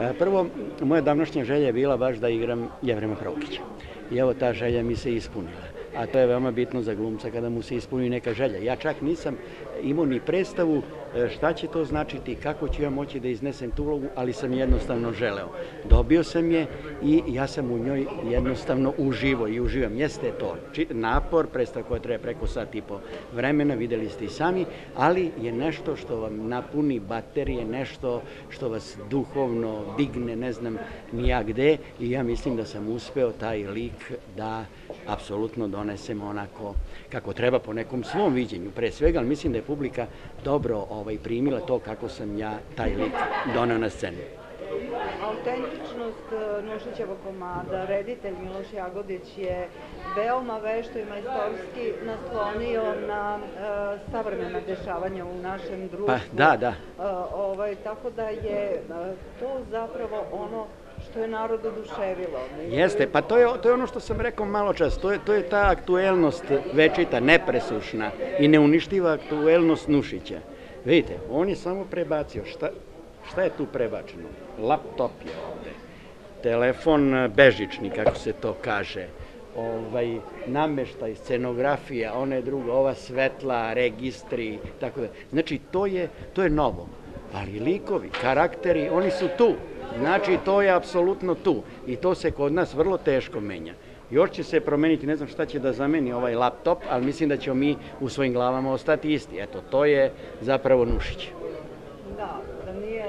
E, Prvo, moja davnošnja želja je bila baš da igram Jevrema Prokića. I evo ta želja mi se ispunila. A to je veoma bitno za glumca kada mu se ispuni neka želja. Ja čak nisam imao ni predstavu šta će to značiti, kako ću ja moći da iznesem tu ulogu, ali sam jednostavno želeo. Dobio sam je i ja sam u njoj jednostavno uživo i uživam. Jeste to napor, predstava koja treba preko sat i po vremena, videli ste i sami, ali je nešto što vam napuni baterije, nešto što vas duhovno digne, ne znam ni ja gde i ja mislim da sam uspeo taj lik da apsolutno donesem onako kako treba po nekom svom viđenju pre svega, ali mislim da je publika dobro ovaj, primila to kako sam ja taj lik doneo na scenu. Autentičnost e, Nušićevog komada, reditelj Miloš Jagodić je veoma vešto i majstorski naslonio na e, savremena dešavanja u našem društvu. Pa, da, da. E, ovaj, tako da je e, to zapravo ono što je narod oduševilo. Jeste, pa to je, to je ono što sam rekao malo čas, to je, to je ta aktuelnost večita, nepresušna i neuništiva aktuelnost Nušića. Vidite, on je samo prebacio, šta, šta je tu prebačeno? Laptop je ovde, telefon e, bežični, kako se to kaže, ovaj, nameštaj, scenografija, ona je druga, ova svetla, registri, tako da. Znači, to je, to je novo. Ali likovi, karakteri, oni su tu. Znači, to je apsolutno tu. I to se kod nas vrlo teško menja. Još će se promeniti, ne znam šta će da zameni ovaj laptop, ali mislim da ćemo mi u svojim glavama ostati isti. Eto, to je zapravo Nušić. Da, da nije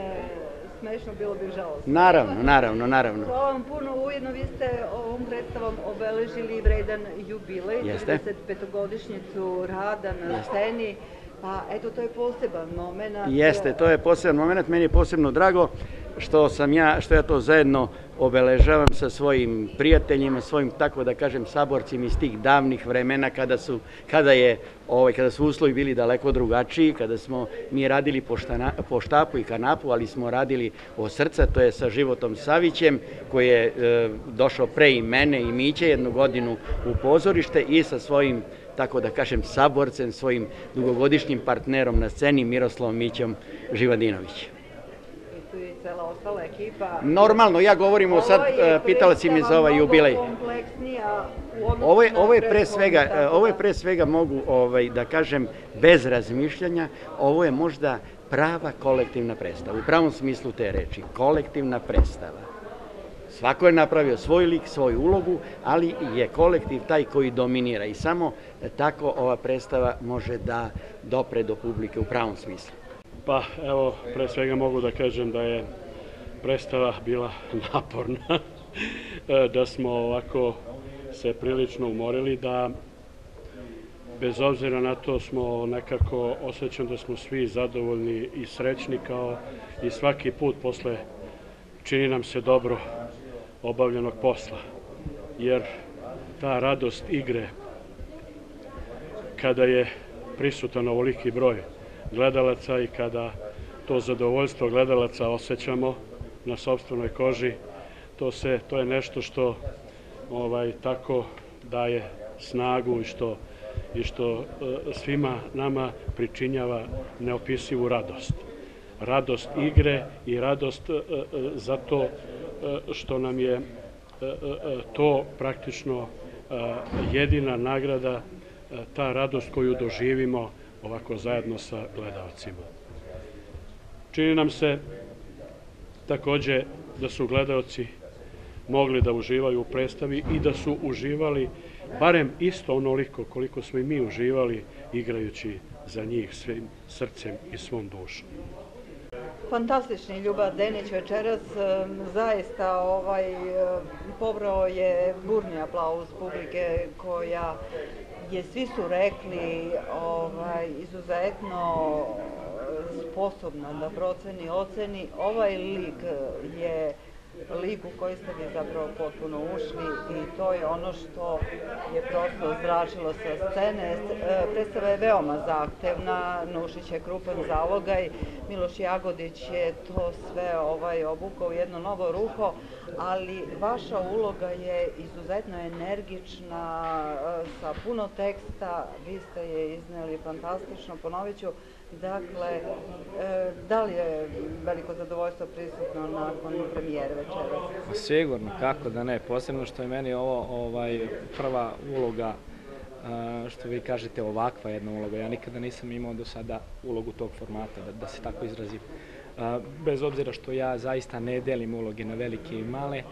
smešno, bilo bi žalostno. Naravno, naravno, naravno. Hvala vam puno, ujedno vi ste ovom predstavom obeležili vredan jubilej, Jeste. 35-godišnjicu rada na sceni, pa eto to je poseban moment. Jeste, to je poseban moment, meni je posebno drago što sam ja, što ja to zajedno obeležavam sa svojim prijateljima, svojim tako da kažem saborcima iz tih davnih vremena kada su kada je ovaj kada su uslovi bili daleko drugačiji, kada smo mi radili po, štana, po štapu i kanapu, ali smo radili od srca, to je sa Životom Savićem koji je e, došao pre i mene i Miće jednu godinu u pozorište i sa svojim tako da kažem saborcem, svojim dugogodišnjim partnerom na sceni Miroslavom Mićom Živadinović. Cela ostala ekipa. Normalno, ja govorim o sad, e, pitala si mi za ovaj jubilej. Ovo je, ovo je pre svega, e, ovo je pre svega mogu ovaj, da kažem bez razmišljanja, ovo je možda prava kolektivna predstava, u pravom smislu te reči, kolektivna predstava. Svako je napravio svoj lik, svoju ulogu, ali je kolektiv taj koji dominira i samo tako ova predstava može da dopre do publike u pravom smislu. Pa evo, pre svega mogu da kažem da je predstava bila naporna, E, da smo ovako se prilično umorili, da bez obzira na to smo nekako osjećam da smo svi zadovoljni i srećni kao i svaki put posle čini nam se dobro obavljenog posla. Jer ta radost igre kada je prisutan ovoliki broj gledalaca i kada to zadovoljstvo gledalaca osjećamo na sobstvenoj koži, to, se, to je nešto što ovaj, tako daje snagu i što, i što e, svima nama pričinjava neopisivu radost. Radost igre i radost e, e, zato što nam je to praktično jedina nagrada ta radost koju doživimo ovako zajedno sa gledalcima. Čini nam se takođe da su gledalci mogli da uživaju u predstavi i da su uživali barem isto onoliko koliko smo i mi uživali igrajući za njih svim srcem i svom dušom. Fantastični Ljuba Denić večeras, zaista ovaj, pobrao je burni aplauz publike koja je, svi su rekli, ovaj, izuzetno sposobna da proceni, oceni. Ovaj lik je lik u koji ste vi zapravo potpuno ušli i to je ono što je prosto zračilo sa scene. E, Predstava je veoma zahtevna, Nušić je krupan zalogaj, Miloš Jagodić je to sve ovaj obukao u jedno novo ruho, ali vaša uloga je izuzetno energična, e, sa puno teksta, vi ste je izneli fantastično, ponovit ću, Dakle, e, da li je veliko zadovoljstvo prisutno nakon premijere večeras? Pa sigurno, kako da ne, posebno što je meni ovo ovaj, prva uloga što vi kažete ovakva jedna uloga. Ja nikada nisam imao do sada ulogu tog formata, da, da se tako izrazim. Bez obzira što ja zaista ne delim uloge na velike i male,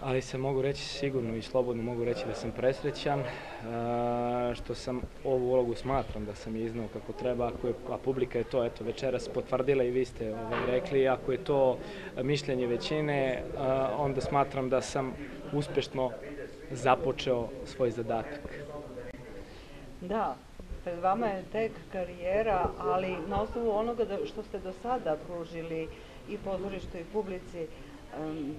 ali se mogu reći sigurno i slobodno mogu reći da sam presrećan, što sam ovu ulogu smatram da sam je iznao kako treba, ako je, a publika je to eto večeras potvrdila i vi ste ovaj, rekli, ako je to mišljenje većine, onda smatram da sam uspešno započeo svoj zadatak. Da, pred vama je tek karijera, ali na osnovu onoga da, što ste do sada pružili i pozorištu i publici,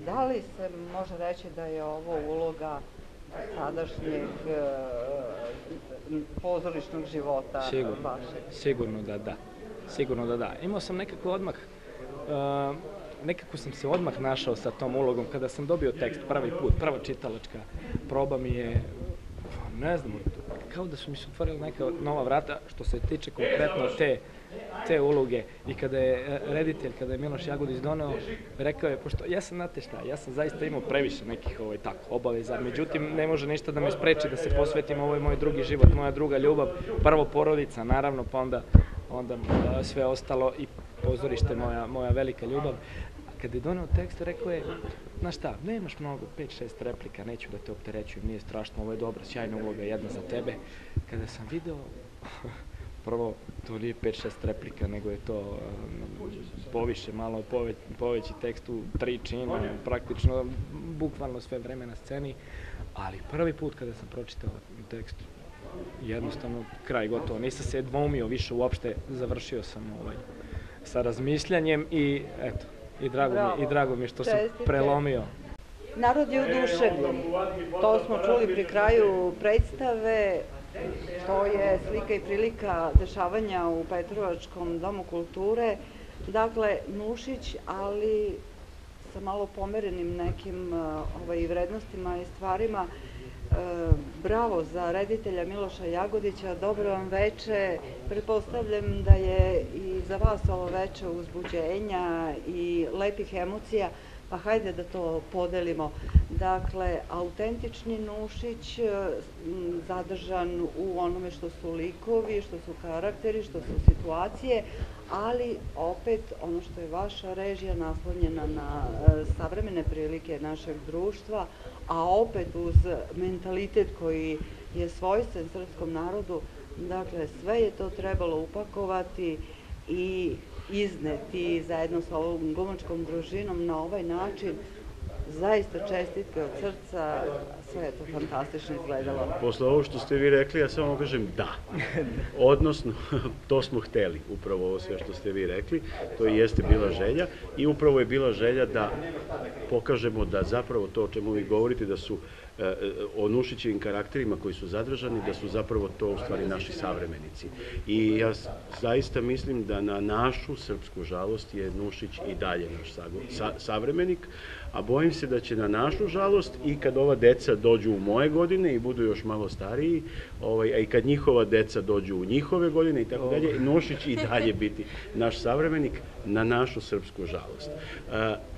da li se može reći da je ovo uloga sadašnjeg pozorišnog života sigurno, vašeg? Sigurno da da. Sigurno da da. Imao sam nekako odmah uh, nekako sam se odmah našao sa tom ulogom kada sam dobio tekst prvi put, prva čitalačka proba mi je ne znam, kao da su mi se otvorila neka nova vrata što se tiče konkretno te te uloge i kada je e, reditelj, kada je Miloš Jagodić doneo, rekao je, pošto ja sam, znate šta, ja sam zaista imao previše nekih ovaj, tako, obaveza, međutim ne može ništa da me spreči da se posvetim, ovo je moj drugi život, moja druga ljubav, prvo porodica, naravno, pa onda, onda sve ostalo i pozorište moja, moja velika ljubav. Kada je doneo tekst, rekao je, znaš šta, nemaš mnogo, 5-6 replika, neću da te opterećujem, nije strašno, ovo je dobra, sjajna uloga, jedna za tebe. Kada sam video prvo, to nije 5-6 replika, nego je to um, poviše, malo poveć, poveći tekst u tri čina, praktično, bukvalno sve vreme na sceni, ali prvi put kada sam pročitao tekst, jednostavno kraj gotovo, nisam se dvomio više uopšte, završio sam ovaj, sa razmišljanjem i eto, i drago, mi, i drago mi što sam prelomio. Narod je oduševljen. To smo čuli pri kraju predstave. To je slika i prilika dešavanja u Petrovačkom domu kulture. Dakle, Nušić, ali sa malo pomerenim nekim ovaj, vrednostima i stvarima. E, bravo za reditelja Miloša Jagodića, dobro vam veče. Pretpostavljam da je i za vas ovo veče uzbuđenja i lepih emocija. Pa hajde da to podelimo. Dakle, autentični Nušić, zadržan u onome što su likovi, što su karakteri, što su situacije, ali opet ono što je vaša režija naslonjena na e, savremene prilike našeg društva, a opet uz mentalitet koji je svojstven srpskom narodu, dakle sve je to trebalo upakovati i izneti zajedno sa ovom gumačkom družinom na ovaj način. Zaista čestitke od srca, sve je to fantastično izgledalo. Posle ovo što ste vi rekli, ja samo kažem da. Odnosno, to smo hteli, upravo ovo sve što ste vi rekli, to i jeste bila želja i upravo je bila želja da pokažemo da zapravo to o čemu vi govorite, da su e, o Nušićevim karakterima koji su zadržani, da su zapravo to u stvari naši savremenici. I ja zaista mislim da na našu srpsku žalost je Nušić i dalje naš savremenik, a bojim se da će na našu žalost i kad ova deca dođu u moje godine i budu još malo stariji, ovaj, a i kad njihova deca dođu u njihove godine i tako dalje, Nušić i dalje biti naš savremenik na našu srpsku žalost.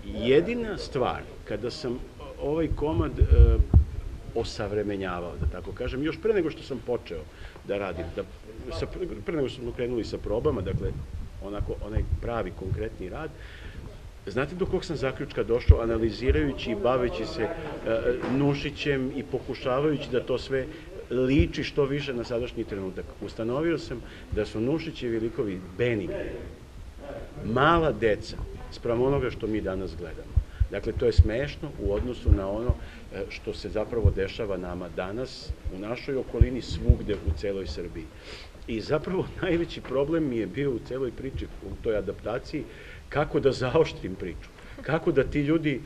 jedina stvar, kada sam ovaj komad e, osavremenjavao, da tako kažem, još pre nego što sam počeo da radim, da, sa, pre nego što smo krenuli sa probama, dakle, onako, onaj pravi, konkretni rad, Znate do kog sam zaključka došao analizirajući i baveći se uh, Nušićem i pokušavajući da to sve liči što više na sadašnji trenutak. Ustanovio sam da su Nušićevi likovi benigni, mala deca, sprem onoga što mi danas gledamo. Dakle, to je smešno u odnosu na ono e, što se zapravo dešava nama danas u našoj okolini svugde u celoj Srbiji. I zapravo najveći problem mi je bio u celoj priči, u toj adaptaciji, kako da zaoštrim priču. kako da ti ljudi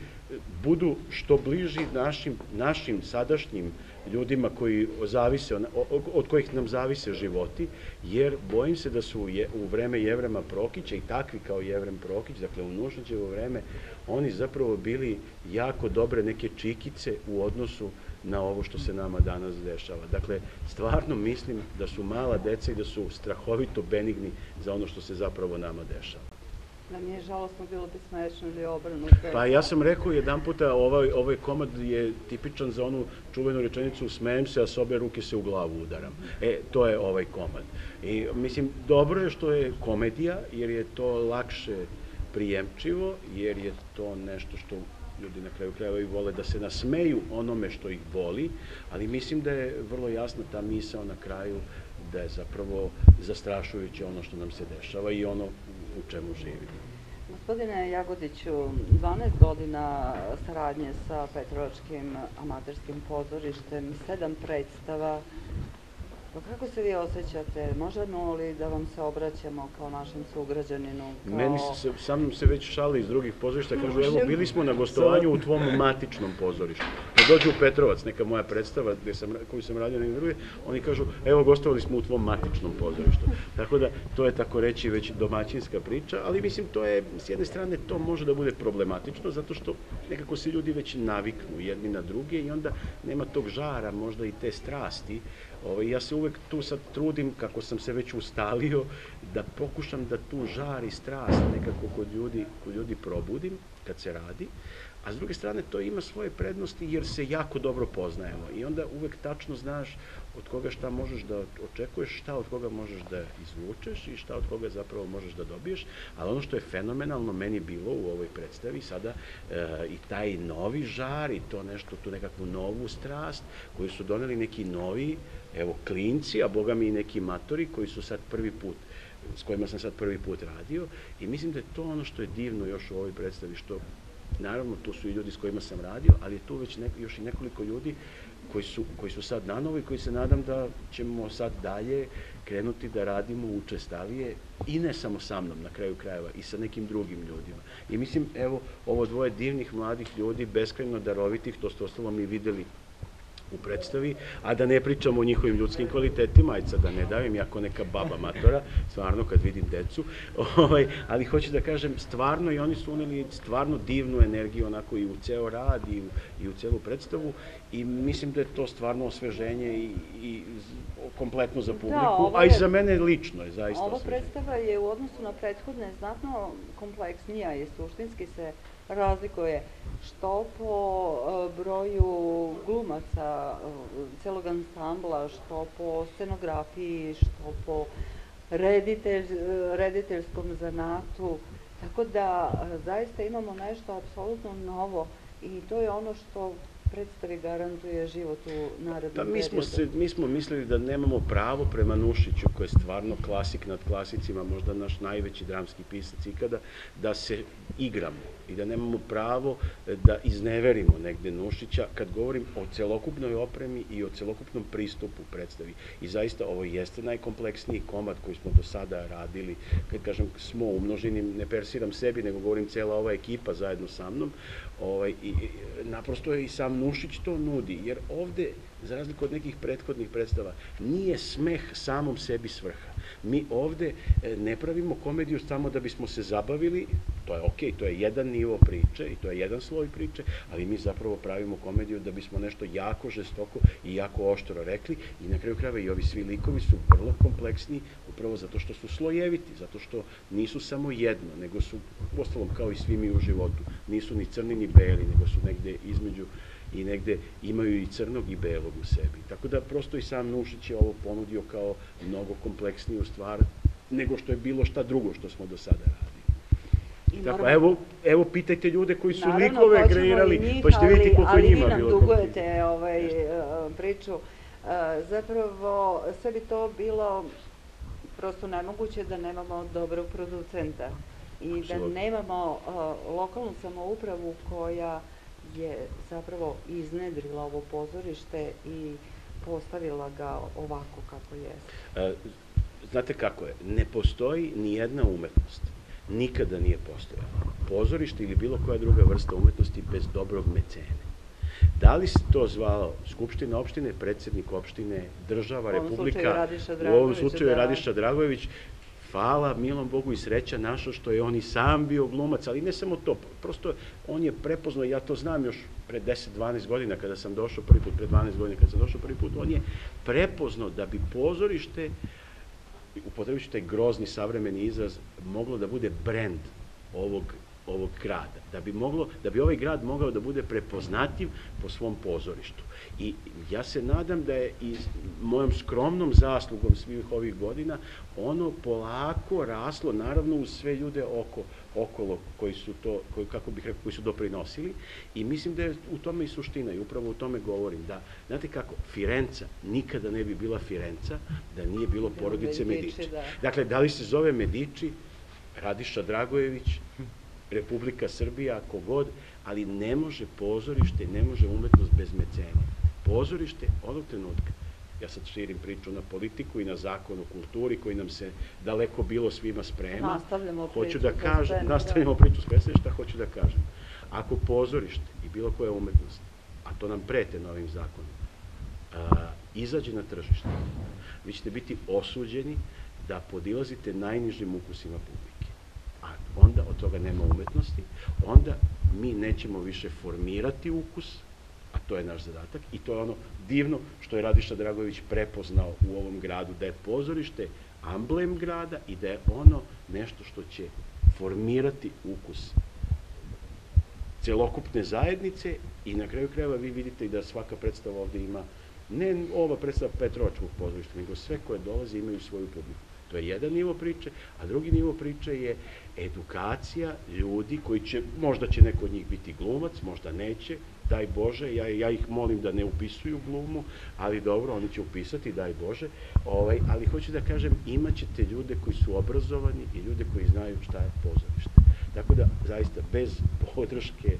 budu što bliži našim, našim sadašnjim ljudima koji zavise, od kojih nam zavise životi, jer bojim se da su u vreme Jevrema Prokića i takvi kao Jevrem Prokić, dakle u Nušnićevo vreme, oni zapravo bili jako dobre neke čikice u odnosu na ovo što se nama danas dešava. Dakle, stvarno mislim da su mala deca i da su strahovito benigni za ono što se zapravo nama dešava. Da nije žalostno bilo bi smešno ili obrnuto. Pa ja sam rekao jedan puta, ovaj, ovaj komad je tipičan za onu čuvenu rečenicu smejem se, a s obe ruke se u glavu udaram. E, to je ovaj komad. I mislim, dobro je što je komedija, jer je to lakše prijemčivo, jer je to nešto što ljudi na kraju krajeva i vole da se nasmeju onome što ih boli, ali mislim da je vrlo jasna ta misao na kraju da je zapravo zastrašujuće ono što nam se dešava i ono u čemu živimo. Gospodine Jagodiću, 12 godina saradnje sa Petrovačkim amaterskim pozorištem, sedam predstava, Pa kako se vi osjećate? Možemo li da vam se obraćamo kao našem sugrađaninu? Kao... Meni se, sa mnom se već šali iz drugih pozorišta, kažu, evo, bili smo na gostovanju u tvom matičnom pozorištu. Kad dođu u Petrovac, neka moja predstava gde sam, koju sam radio na druge, oni kažu, evo, gostovali smo u tvom matičnom pozorištu. Tako da, to je tako reći već domaćinska priča, ali mislim, to je, s jedne strane, to može da bude problematično, zato što nekako se ljudi već naviknu jedni na druge i onda nema tog žara, možda i te strasti, Ovaj, ja se uvek tu sad trudim, kako sam se već ustalio, da pokušam da tu žar i strast nekako kod ljudi, kod ljudi probudim kad se radi, a s druge strane to ima svoje prednosti jer se jako dobro poznajemo. I onda uvek tačno znaš od koga šta možeš da očekuješ, šta od koga možeš da izvučeš i šta od koga zapravo možeš da dobiješ, ali ono što je fenomenalno meni bilo u ovoj predstavi sada e, i taj novi žar i to nešto, tu nekakvu novu strast koju su doneli neki novi, evo, klinci, a boga mi i neki matori koji su sad prvi put s kojima sam sad prvi put radio i mislim da je to ono što je divno još u ovoj predstavi, što naravno tu su i ljudi s kojima sam radio, ali je tu već ne, još i nekoliko ljudi koji su, koji su sad na novo i koji se nadam da ćemo sad dalje krenuti da radimo učestalije i ne samo sa mnom na kraju krajeva i sa nekim drugim ljudima. I mislim, evo, ovo dvoje divnih mladih ljudi, beskrajno darovitih, to ste ostalo mi videli u predstavi, a da ne pričamo o njihovim ljudskim kvalitetima, ajde sad da ne davim, jako neka baba matora, stvarno kad vidim decu, ovaj, ali hoću da kažem, stvarno i oni su uneli stvarno divnu energiju onako i u ceo rad i u, i u celu predstavu. I mislim da je to stvarno osveženje i, i kompletno za da, publiku, da, a i za mene lično je zaista Ova predstava je u odnosu na prethodne znatno kompleksnija i suštinski se razlikuje što po e, broju glumaca e, celog ansambla, što po scenografiji, što po reditelj, rediteljskom zanatu. Tako da e, zaista imamo nešto apsolutno novo i to je ono što predstavi garantuje život u narednom pa, mi smo, se, mi smo mislili da nemamo pravo prema Nušiću, koji je stvarno klasik nad klasicima, možda naš najveći dramski pisac ikada, da se igramo i da nemamo pravo e, da izneverimo negde Nušića kad govorim o celokupnoj opremi i o celokupnom pristupu predstavi. I zaista ovo jeste najkompleksniji komad koji smo do sada radili, kad kažem smo u množini, ne persiram sebi, nego govorim cela ova ekipa zajedno sa mnom, ovaj, i, naprosto je i sam Nušić to nudi, jer ovde, za razliku od nekih prethodnih predstava, nije smeh samom sebi svrha. Mi ovde e, ne pravimo komediju samo da bismo se zabavili, to je okej, okay, to je jedan nivo priče i to je jedan sloj priče, ali mi zapravo pravimo komediju da bismo nešto jako žestoko i jako oštro rekli i na kraju krajeva i ovi svi likovi su vrlo kompleksni upravo zato što su slojeviti, zato što nisu samo jedno, nego su, ostalom kao i svi mi u životu, nisu ni crni ni beli, nego su negde između i negde imaju i crnog i belog u sebi. Tako da prosto i sam Nušić je ovo ponudio kao mnogo kompleksniju stvar nego što je bilo šta drugo što smo do sada radili. I Tako, evo, evo pitajte ljude koji su naravno, likove kreirali, pa ćete vidjeti koliko ali, njima bilo. Ali vi nam dugujete ovaj, uh, priču. Uh, zapravo, sve bi to bilo prosto nemoguće da nemamo dobrog producenta i da nemamo uh, lokalnu samoupravu koja je zapravo iznedrila ovo pozorište i postavila ga ovako kako je. Znate kako je, ne postoji ni jedna umetnost, nikada nije postojalo. Pozorište ili bilo koja druga vrsta umetnosti bez dobrog mecene. Da li se to zvao Skupština opštine, predsednik opštine, država, republika, u ovom slučaju da. Radiša Dragojević, hvala milom Bogu i sreća naša što je on i sam bio glumac, ali ne samo to, prosto on je prepoznao, ja to znam još pre 10-12 godina kada sam došao prvi put, pre 12 godina kada sam došao prvi put, on je prepoznao da bi pozorište, upotrebit taj grozni savremeni izraz, moglo da bude brend ovog ovog grada, da bi, moglo, da bi ovaj grad mogao da bude prepoznatljiv po svom pozorištu. I ja se nadam da je i mojom skromnom zaslugom svih ovih godina ono polako raslo, naravno uz sve ljude oko, okolo koji su to, koji, kako bih rekao, koji su doprinosili i mislim da je u tome i suština i upravo u tome govorim da, znate kako, Firenca nikada ne bi bila Firenca da nije bilo porodice Medici, Medici. da. Dakle, da li se zove Medici, Radiša Dragojević, Republika Srbija, ako god, ali ne može pozorište, ne može umetnost bez mecene. Pozorište, onog trenutka, ja sad širim priču na politiku i na zakon o kulturi koji nam se daleko bilo svima sprema. Nastavljamo Hoću priču da kažem, nastavljamo da. priču s šta hoću da kažem. Ako pozorište i bilo koja umetnost, a to nam prete novim zakonom, a, izađe na tržište, vi ćete biti osuđeni da podilazite najnižim ukusima publike. Onda od toga nema umetnosti, onda mi nećemo više formirati ukus, a to je naš zadatak, i to je ono divno što je Radiša Dragović prepoznao u ovom gradu, da je pozorište amblem grada i da je ono nešto što će formirati ukus celokupne zajednice i na kraju krajeva vi vidite i da svaka predstava ovde ima ne ova predstava Petrovačkog pozorišta, nego sve koje dolaze imaju svoju publiku. To je jedan nivo priče, a drugi nivo priče je edukacija ljudi koji će, možda će neko od njih biti glumac, možda neće, daj Bože, ja, ja ih molim da ne upisuju glumu, ali dobro, oni će upisati, daj Bože, ovaj, ali hoću da kažem, imaćete ljude koji su obrazovani i ljude koji znaju šta je pozorište. Tako da, zaista, bez podrške,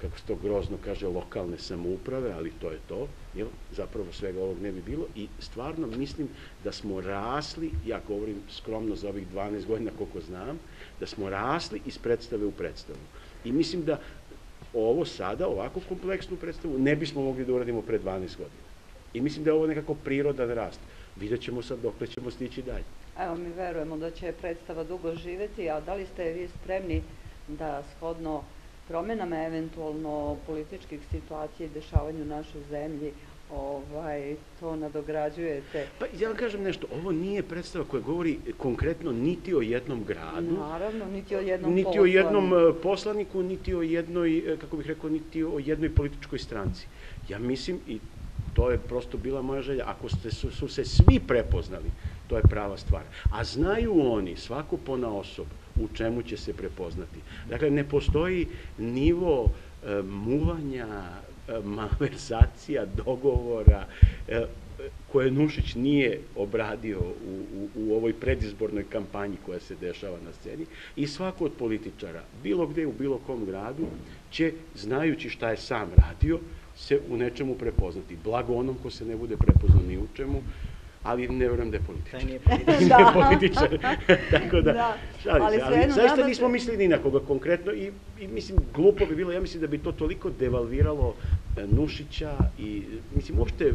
kako se to grozno kaže, lokalne samouprave, ali to je to, jel? zapravo svega ovog ne bi bilo i stvarno mislim da smo rasli, ja govorim skromno za ovih 12 godina koliko znam, da smo rasli iz predstave u predstavu. I mislim da ovo sada, ovako kompleksnu predstavu, ne bismo mogli da uradimo pre 12 godina. I mislim da je ovo nekako prirodan rast. Vidjet ćemo sad dokle ćemo stići dalje. Evo, mi verujemo da će predstava dugo živeti, a da li ste vi spremni da shodno promenama eventualno političkih situacija i dešavanju našoj zemlji ovaj, to nadograđujete? Pa ja vam kažem nešto, ovo nije predstava koja govori konkretno niti o jednom gradu, Naravno, niti o jednom niti o jednom poslaniku. e, poslaniku, niti o jednoj, e, kako bih rekao, niti o jednoj političkoj stranci. Ja mislim, i to je prosto bila moja želja, ako ste, su, su se svi prepoznali, to je prava stvar. A znaju oni, svako pona osob, u čemu će se prepoznati. Dakle, ne postoji nivo e, muvanja, e, malverzacija, dogovora, e, koje Nušić nije obradio u, u, u ovoj predizbornoj kampanji koja se dešava na sceni i svako od političara, bilo gde u bilo kom gradu, će, znajući šta je sam radio, se u nečemu prepoznati. Blago onom ko se ne bude prepoznao ni u čemu, ali ne verujem da je političar. Taj nije ne Da. političar. Tako da, Da, šalim ali se, ali zaista nismo mislili ni na koga konkretno i, i mislim, glupo bi bilo, ja mislim da bi to toliko devalviralo e, Nušića i, mislim, uopšte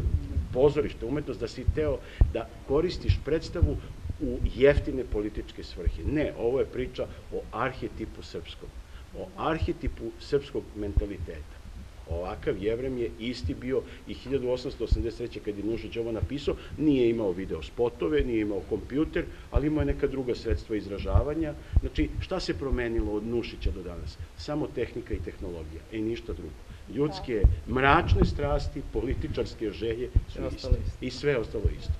pozorište, umetnost, da si teo da koristiš predstavu u jeftine političke svrhe. Ne, ovo je priča o arhetipu srpskom, o arhetipu srpskog mentaliteta. Ovakav jevrem je isti bio i 1883. kad je Nušić ovo napisao, nije imao video spotove, nije imao kompjuter, ali imao je neka druga sredstva izražavanja. Znači, šta se promenilo od Nušića do danas? Samo tehnika i tehnologija, i ništa drugo. Ljudske mračne strasti, političarske želje su iste. I sve ostalo isto.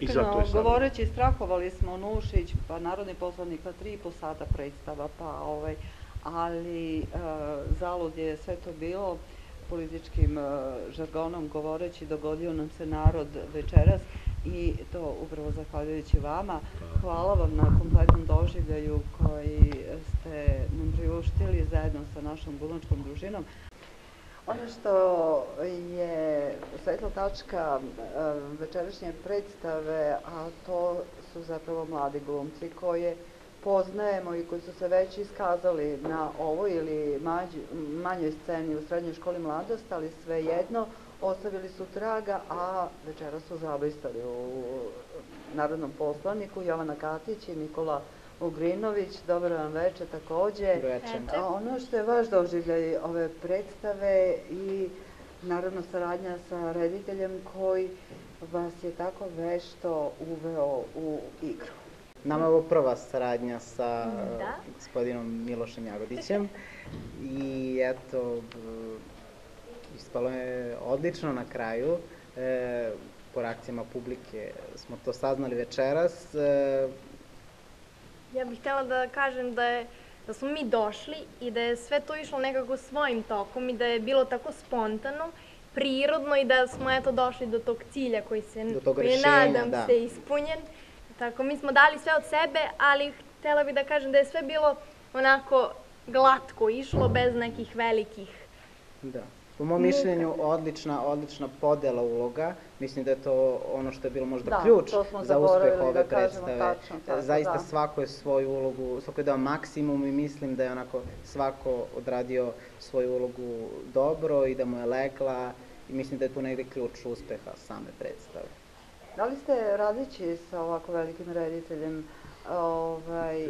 Iskreno, govoreći, strahovali smo Nušić, pa narodni poslanik, pa tri i po sata predstava, pa ovaj, ali e, zalud je sve to bilo političkim e, žargonom govoreći, dogodio nam se narod večeras i to upravo zahvaljujući vama. Hvala vam na kompletnom doživljaju koji ste nam priuštili zajedno sa našom glumačkom družinom. Ono što je svetla tačka e, večerašnje predstave, a to su zapravo mladi glumci koje poznajemo i koji su se već iskazali na ovoj ili manjoj sceni u srednjoj školi mladost, ali svejedno ostavili su traga, a večera su zablistali u narodnom poslaniku Jovana Katić i Nikola Ugrinović. Dobro vam veče takođe. Ono što je vaš doživljaj ove predstave i naravno saradnja sa rediteljem koji vas je tako vešto uveo u igru. Nama je ovo prva saradnja sa Da. uh, gospodinom Milošem Jagodićem i eto, ispalo je odlično na kraju. E, po reakcijama publike smo to saznali večeras. E, Ja bih htjela da kažem da je da smo mi došli i da je sve to išlo nekako svojim tokom i da je bilo tako spontano, prirodno i da smo eto došli do tog cilja koji se Do koji rešenja, nadam da. se ispunjen. Tako mi smo dali sve od sebe, ali htjela bih da kažem da je sve bilo onako glatko išlo bez nekih velikih da. Po mom mišljenju, odlična, odlična podela uloga. Mislim da je to ono što je bilo možda Da, ključ za uspeh zaboravili ove da predstave. tačno, tako, Zaista da. svako je svoju ulogu, svako je dao maksimum i mislim da je onako svako odradio svoju ulogu dobro i da mu je legla i mislim da je tu negde ključ uspeha same predstave. Da li ste radići sa ovako velikim rediteljem, ovaj,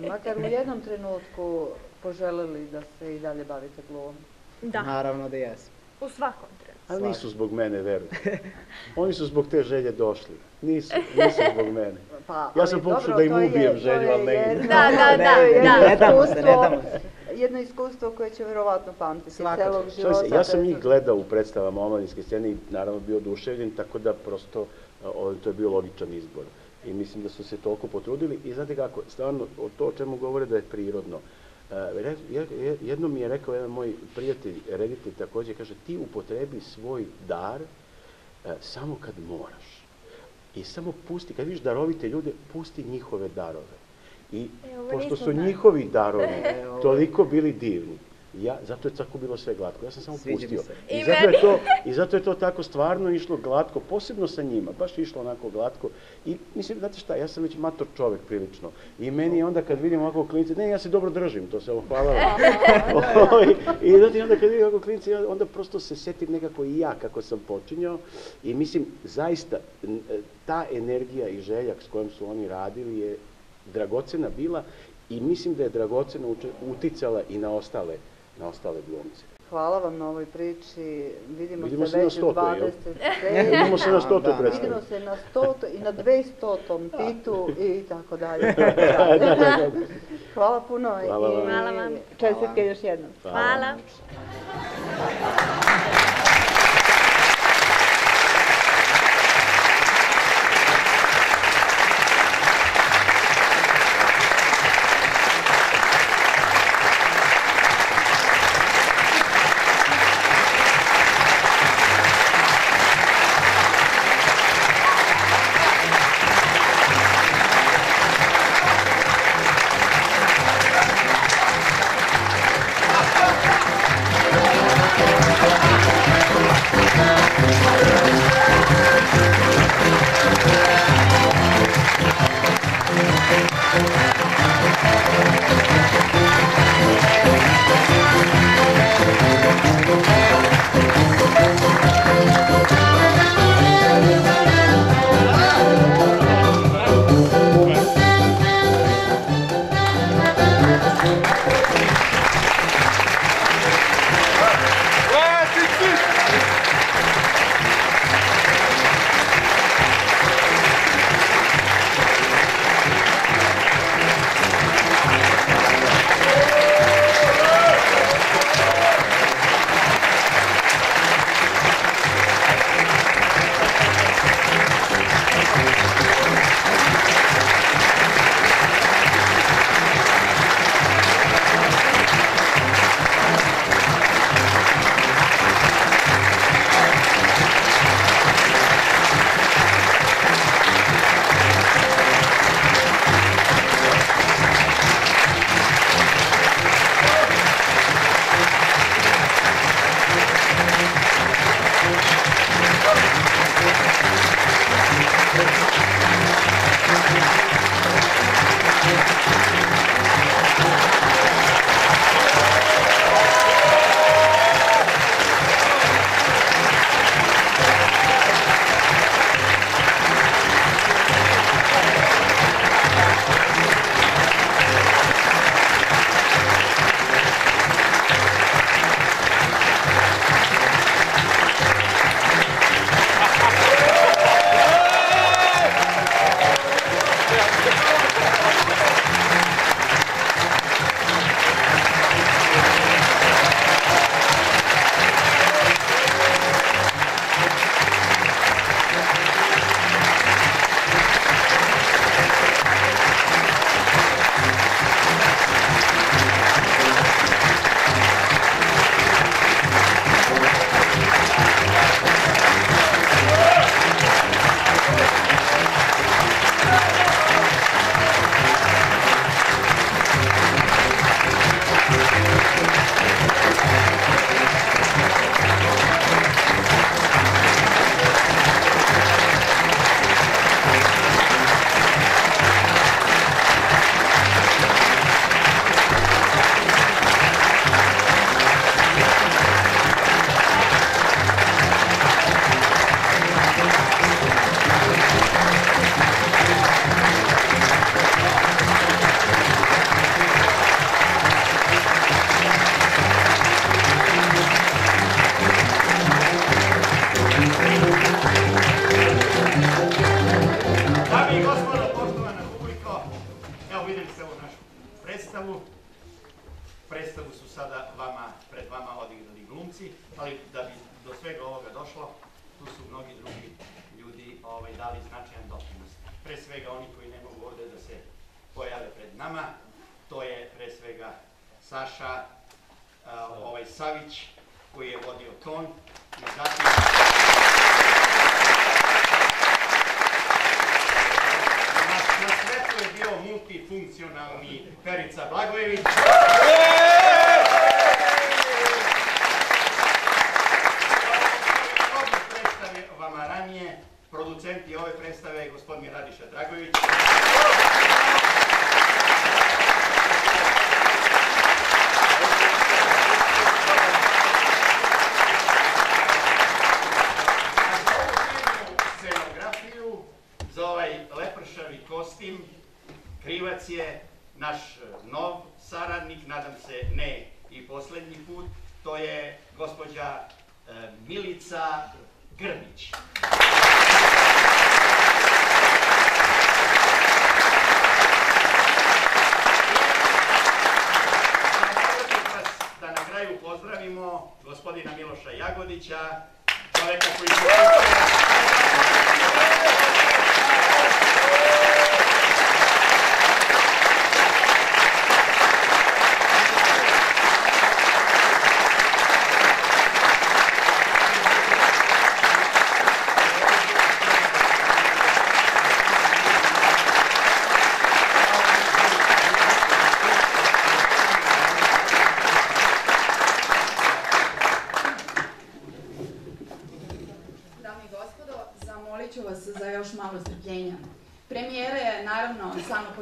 makar u jednom trenutku poželeli da se i dalje bavite glumom? da, Naravno da jesmo. u svakom trenutku. Ali nisu zbog mene, verujte. Oni su zbog te želje došli. Nisu, nisu zbog mene. Pa, Ja sam pokušao da im je- ubijem to želju, je ali ne ide. jedno- Da, da, da, to je jedno da. Ne damo se, ne iskustvo- damo se. Jedno iskustvo koje će verovatno pamtiti Svakako. celog života. ja sam njih gledao u predstavama omladinske scene i naravno bio oduševljen, tako da prosto to je bio logičan izbor. I mislim da su se toliko potrudili i znate kako, stvarno, o to o čemu govore da je prirodno. E, jedno mi je rekao jedan moj prijatelj, reditelj takođe, kaže, ti upotrebi svoj dar e, samo kad moraš. I samo pusti, kad vidiš darovite ljude, pusti njihove darove. I E, pošto su njihovi darovi E, toliko bili divni, ja, zato je tako bilo sve glatko. Ja sam samo Sviđa pustio. se. I, I zato je to, I zato je to tako stvarno išlo glatko, posebno sa njima, baš išlo onako glatko. I mislim, znate šta, ja sam već mator čovek prilično. I meni je onda kad vidim ovako klince, ne, ja se dobro držim, to se ovo hvala vam. Ovaj, I znate, onda kad vidim ovako klince, ja onda prosto se setim nekako i ja kako sam počinjao. I mislim, zaista, n- ta energija i želja s kojom su oni radili je dragocena bila i mislim da je dragocena uticala i na ostale, na ostale glumce. Hvala vam na ovoj priči. Vidimo, Vidimo se se na već u stotoj, jel? 25. Vidimo se na stotoj Da. predstavi. Vidimo se na stoto i na 200 titu i tako dalje. Hvala puno Hvala vam. i Hvala vam. čestitke još jednom. Hvala. Hvala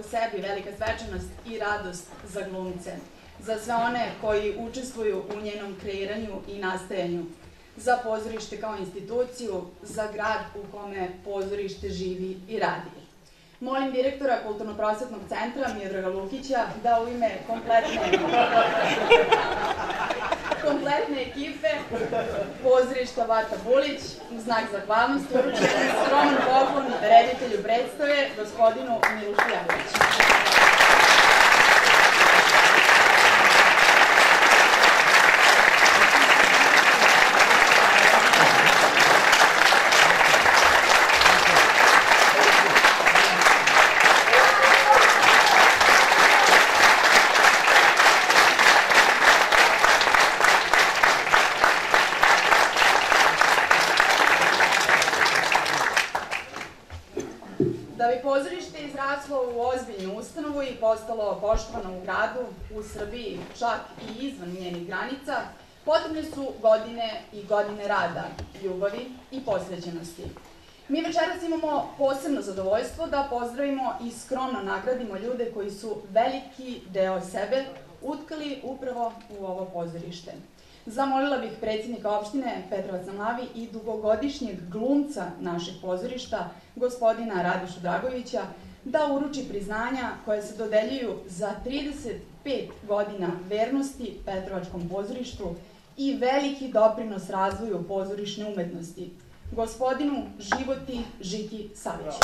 po sebi velika svečanost i radost za glumce, za sve one koji učestvuju u njenom kreiranju i nastajanju, za pozorište kao instituciju, za grad u kome pozorište živi i radi. Molim direktora Kulturno-prosvetnog centra Miodraga Lukića da u ime kompletne kompletne ekipe pozorišta Vata Bulić u znak zahvalnosti uruči skroman poklon reditelju predstave gospodinu Milušu Jagoviću. Da bi pozorište izraslo u ozbiljnu postalo poštovano u gradu, u Srbiji, čak i izvan njenih granica, potrebne su godine i godine rada, ljubavi i posvećenosti. Mi večeras imamo posebno zadovoljstvo da pozdravimo i skromno nagradimo ljude koji su veliki deo sebe utkali upravo u ovo pozorište. Zamolila bih predsjednika opštine Petrovac na Mlavi i dugogodišnjeg glumca našeg pozorišta, gospodina Radišu Dragovića, da uruči priznanja koje se dodeljuju za 35 godina vernosti Petrovačkom pozorištu i veliki doprinos razvoju pozorišne umetnosti, gospodinu Životi Žiki Saviću.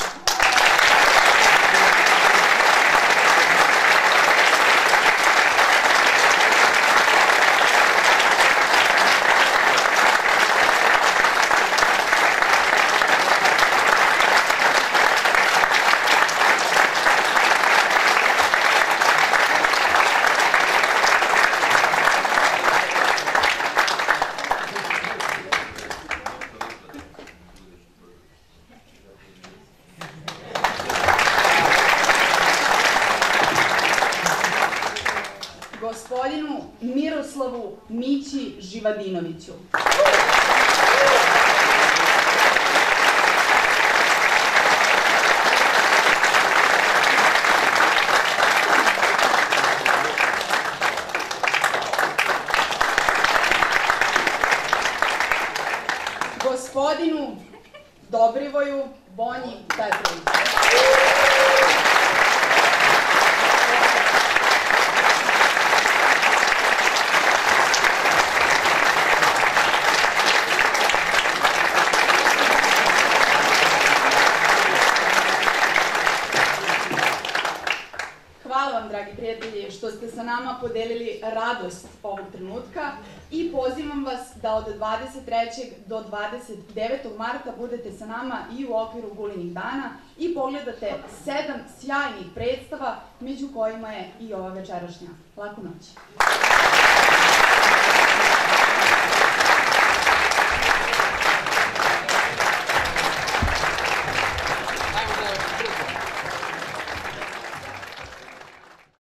Gospodinu Dobrivoju Bonji Petroviću. Hvala vam, dragi prijatelji, što ste sa nama podelili radost ovog trenutka i pozivam vas da od 23. do 29. marta budete sa nama i u okviru Gulinih dana i pogledate sedam sjajnih predstava, među kojima je i ova večerašnja. Laku noć.